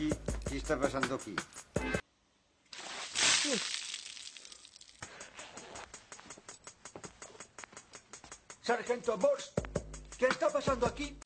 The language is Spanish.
aquí? ¿Qué está pasando aquí? Sargento Bosch, ¿qué está pasando aquí?